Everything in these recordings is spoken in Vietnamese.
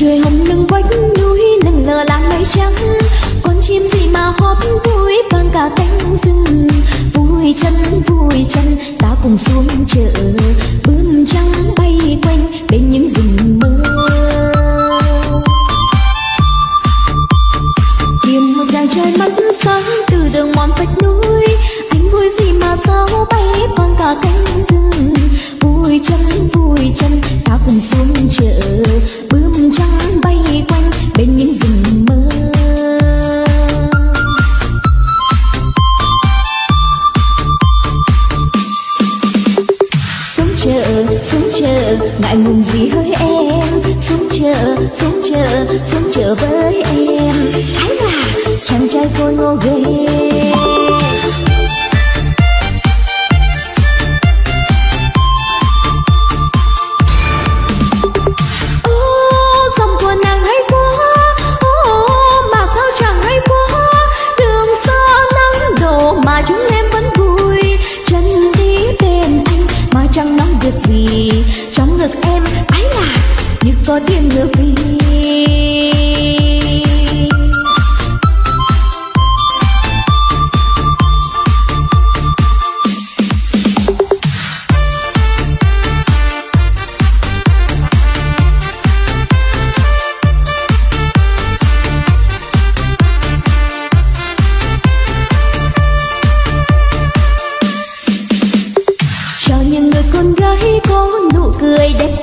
trời hồng nâng vách núi nâng nở lá mây trắng. Con chim gì mà hót vui vang cả cánh rừng. Vui chân vui chân, ta cùng xuống chợ. Bướm trắng bay quanh bên những rừng mơ. Tìm một chàng trời mắt sáng từ đường mòn vách núi. Anh vui gì mà sao bay vang cả cánh rừng. Vui chân vui chân, ta cùng xuống chợ. chờ, ngại ngùng gì hỡi em. Xuống chờ xuống chờ xuống chờ với em. Ấy là chàng trai cô ngô ghê. có điên ngựa phi những người con gái có nụ cười đẹp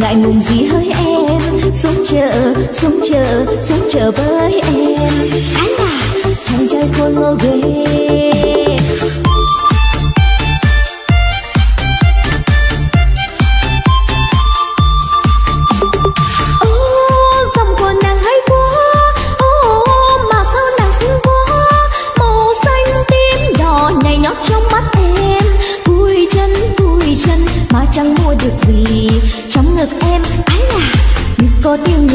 ngại ngùng gì hơi em. Xuống chợ xuống chợ xuống chợ với em. Anh à chàng trai cô ngô game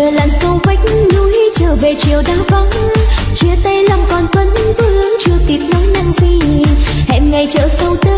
chờ lặn sâu vách núi trở về chiều đã vắng. Chia tay lòng còn vấn vương chưa kịp nói năng gì. Hẹn ngày chợ sâu tới